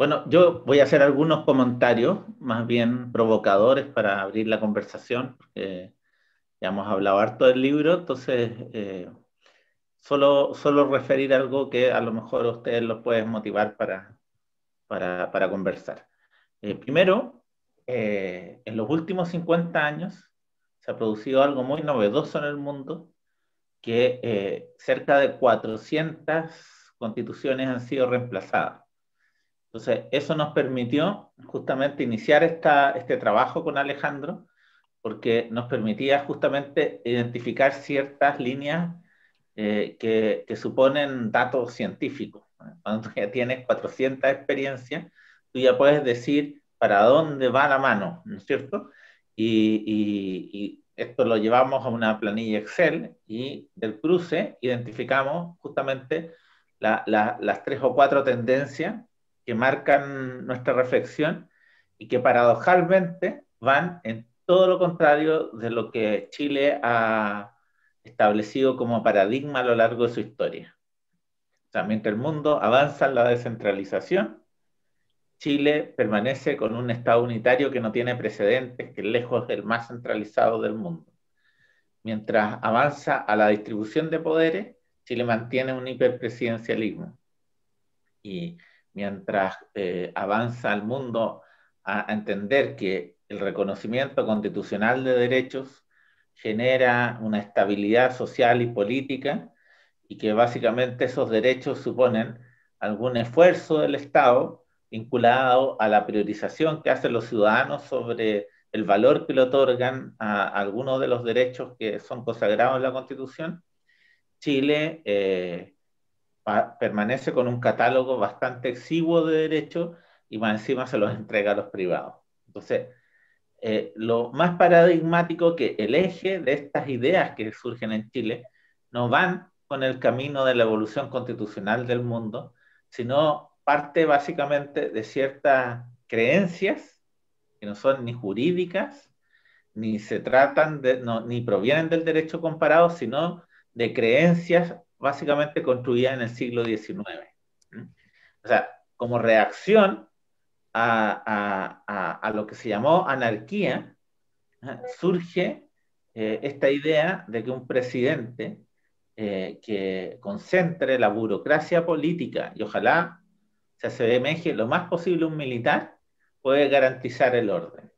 Bueno, yo voy a hacer algunos comentarios más bien provocadores para abrir la conversación, ya hemos hablado harto del libro, entonces eh, solo, solo referir algo que a lo mejor ustedes los puede motivar para, para, para conversar. Eh, primero, eh, en los últimos 50 años se ha producido algo muy novedoso en el mundo, que cerca de 400 constituciones han sido reemplazadas. Entonces, eso nos permitió justamente iniciar este trabajo con Alejandro, porque nos permitía justamente identificar ciertas líneas eh, que, suponen datos científicos. Cuando ya tienes 400 experiencias, tú ya puedes decir para dónde va la mano, ¿no es cierto? Y, esto lo llevamos a una planilla Excel y del cruce identificamos justamente la, la, las tres o cuatro tendencias que marcan nuestra reflexión y que paradojalmente van en todo lo contrario de lo que Chile ha establecido como paradigma a lo largo de su historia. O sea, mientras el mundo avanza en la descentralización, Chile permanece con un Estado unitario que no tiene precedentes, que es lejos del más centralizado del mundo. Mientras avanza a la distribución de poderes, Chile mantiene un hiperpresidencialismo. Y mientras eh, avanza el mundo a, entender que el reconocimiento constitucional de derechos genera una estabilidad social y política y que básicamente esos derechos suponen algún esfuerzo del Estado vinculado a la priorización que hacen los ciudadanos sobre el valor que le otorgan a algunos de los derechos que son consagrados en la Constitución, Chile eh, permanece con un catálogo bastante exiguo de derechos y más encima se los entrega a los privados. Entonces, eh, lo más paradigmático que el eje de estas ideas que surgen en Chile no van con el camino de la evolución constitucional del mundo, sino parte básicamente de ciertas creencias que no son ni jurídicas, ni se tratan de, ni provienen del derecho comparado, sino de creencias básicamente construida en el siglo XIX. O sea, como reacción a, a, a, lo que se llamó anarquía, surge eh, esta idea de que un presidente eh, que concentre la burocracia política y ojalá se asemeje lo más posible un militar, puede garantizar el orden.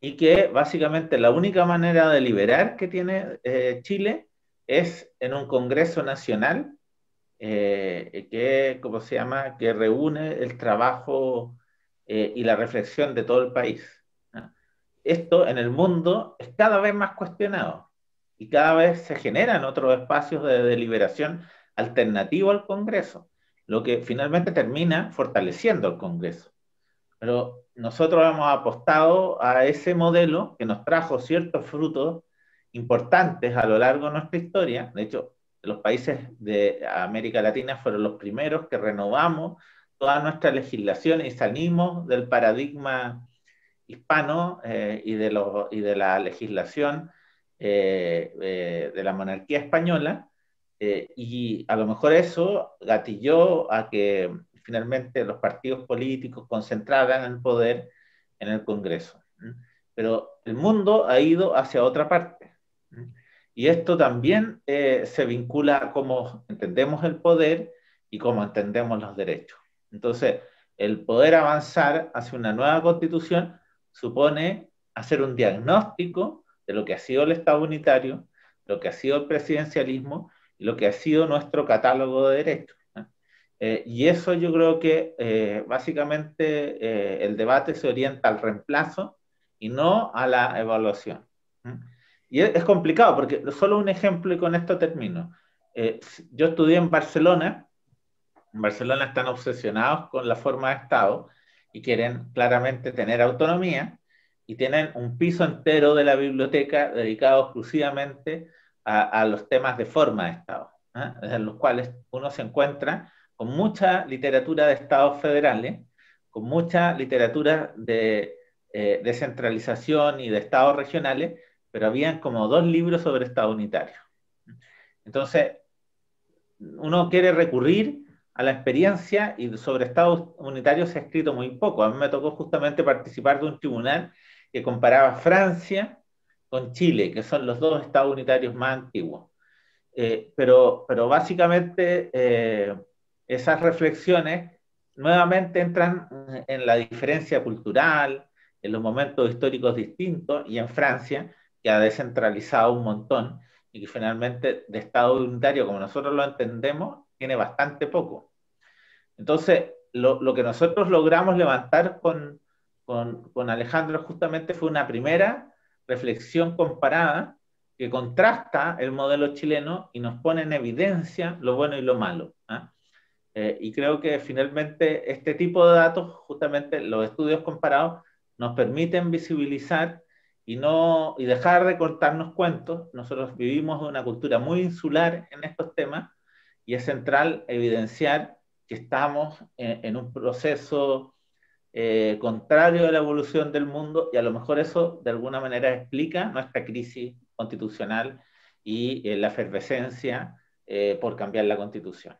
Y que básicamente la única manera de liberar que tiene eh, Chile es en un Congreso Nacional eh, que, ¿cómo se llama?, que reúne el trabajo eh, y la reflexión de todo el país. Esto en el mundo es cada vez más cuestionado y cada vez se generan otros espacios de deliberación alternativo al Congreso, lo que finalmente termina fortaleciendo el Congreso. Pero nosotros hemos apostado a ese modelo que nos trajo ciertos frutos importantes a lo largo de nuestra historia. De hecho, los países de América Latina fueron los primeros que renovamos toda nuestra legislación y salimos del paradigma hispano eh, y, de y de la legislación eh, eh, de la monarquía española. y a lo mejor eso gatilló a que finalmente los partidos políticos concentraran el poder en el Congreso. Pero el mundo ha ido hacia otra parte. Y esto también eh, se vincula a cómo entendemos el poder y cómo entendemos los derechos. Entonces, el poder avanzar hacia una nueva constitución supone hacer un diagnóstico de lo que ha sido el Estado unitario, lo que ha sido el presidencialismo y lo que ha sido nuestro catálogo de derechos. Eh, y eso yo creo que eh, básicamente el debate se orienta al reemplazo y no a la evaluación. Y es, complicado, porque solo un ejemplo y con esto termino. Eh, yo estudié en Barcelona. En Barcelona están obsesionados con la forma de Estado y quieren claramente tener autonomía y tienen un piso entero de la biblioteca dedicado exclusivamente a, los temas de forma de Estado, ¿eh? en los cuales uno se encuentra con mucha literatura de Estados federales, con mucha literatura de eh, descentralización y de Estados regionales, pero habían como dos libros sobre Estado unitario. Entonces, uno quiere recurrir a la experiencia y sobre estados unitarios se ha escrito muy poco. A mí me tocó justamente participar de un tribunal que comparaba Francia con Chile, que son los dos estados unitarios más antiguos. Eh, pero, pero básicamente eh, esas reflexiones nuevamente entran en la diferencia cultural, en los momentos históricos distintos, y en Francia, que ha descentralizado un montón y que finalmente de Estado unitario, como nosotros lo entendemos, tiene bastante poco. Entonces, lo, lo que nosotros logramos levantar con, con, con Alejandro justamente fue una primera reflexión comparada que contrasta el modelo chileno y nos pone en evidencia lo bueno y lo malo. ¿ah? Eh, y creo que finalmente este tipo de datos, justamente los estudios comparados, nos permiten visibilizar y, no, y dejar de cortarnos cuentos. Nosotros vivimos una cultura muy insular en estos temas y es central evidenciar que estamos en, un proceso eh, contrario a la evolución del mundo y a lo mejor eso de alguna manera explica nuestra crisis constitucional y eh, la efervescencia por cambiar la constitución.